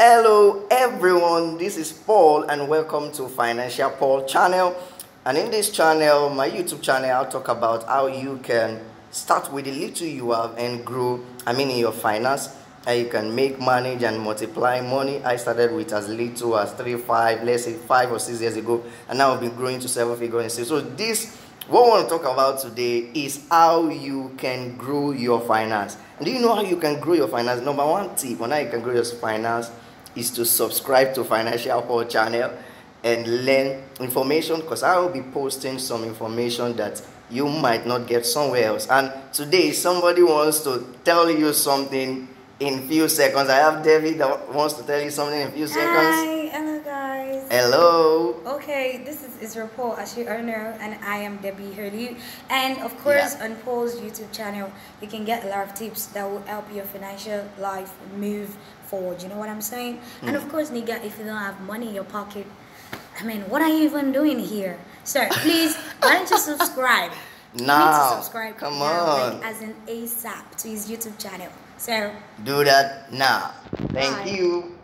Hello everyone, this is Paul and welcome to Financial Paul channel. And in this channel, my YouTube channel, I'll talk about how you can start with the little you have and grow, I mean in your finance, how you can make, manage and multiply money. I started with as little as 3, 5, let's say 5 or 6 years ago and now I've been growing to 7 figures. So this, what I want to talk about today is how you can grow your finance. And do you know how you can grow your finance? Number one tip on how you can grow your finance is to subscribe to Financial Paul channel and learn information because I will be posting some information that you might not get somewhere else. And today, somebody wants to tell you something in few seconds. I have David that wants to tell you something in few seconds. Hi, hello guys. Hello. Okay, this is Israel Paul, as you all know, and I am Debbie Hurley. And of course, Yeah. on Paul's YouTube channel, you can get a lot of tips that will help your financial life move forward. You know what I'm saying? And Hmm. of course, nigga, if you don't have money in your pocket, I mean, what are you even doing here? So please, why don't you subscribe? you Now, to subscribe come on. like, as an ASAP to his YouTube channel. So Do that now. Thank Bye. you.